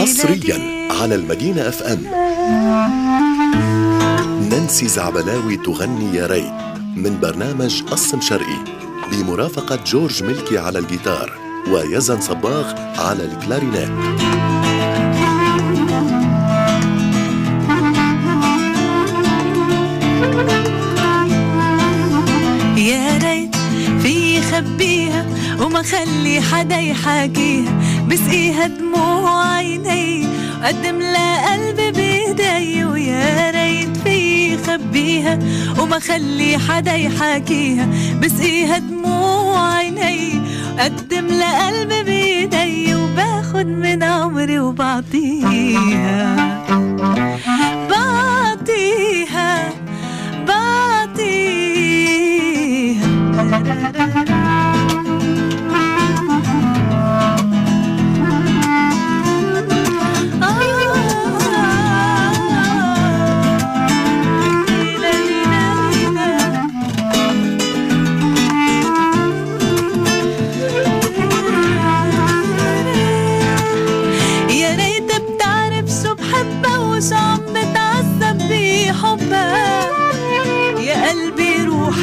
حصريا على المدينة اف ام نانسي زعبلاوي تغني يا ريت من برنامج قسم شرقي بمرافقة جورج ملكي على الجيتار ويزن صباغ على الكلارينات في خبيها وما خلي حدا يحاكيها. بسقيها دموع عيني وقدم لها قلبي بيدي ويا ريت في خبيها وما خلي حدا يحاكيها. بسقيها دموع عيني وقدم لها قلبي بيدي وباخد من عمري وبعطيها.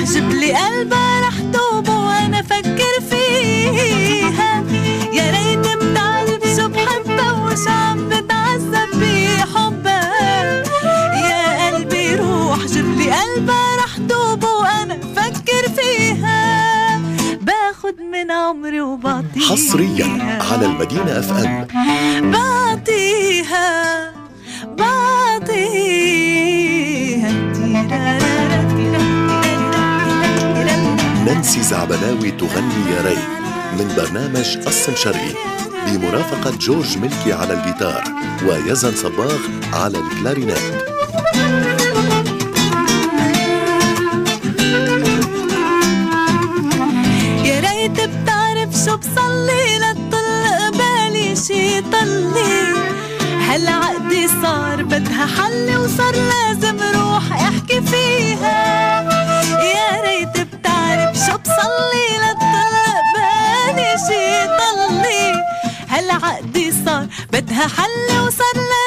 قلبي روح جبلي قلبها رح توب وأنا فكر فيها. يا ريت بتعرف شو بحبها وشو عم بتعذب بحبها. يا قلبي روح جبلي قلبها رح توب وأنا فكر فيها. باخد من عمري وبعطيها. حصريا على المدينة اف ام بعطيها بعطيها. نانسي زعبلاوي تغني يا ريت من برنامج قسم شرقي بمرافقة جورج ملكي على الجيتار ويزن صباغ على الكلارينيت يا ريت بتعرف شو بصلي لتطل قبالي شي طلي. هالعقدة صار بدها حل وصار لازم روح احكي فيها. طلي هالعقدة صار بدها حل وصار لازم